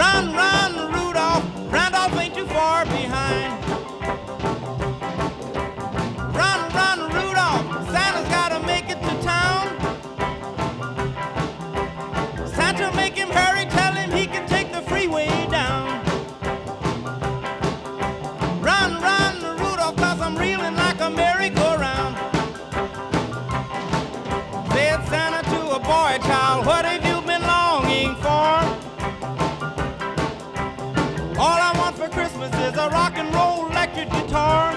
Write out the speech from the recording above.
Run, run, Rudolph, Randolph ain't too far behind. Run, run, Rudolph, Santa's gotta make it to town. Santa make him hurry, tell him he can take the freeway down. Run, run, Rudolph, cause I'm reeling like a merry-go-round. Said Santa to a boy child, what have you A rock and roll electric guitar.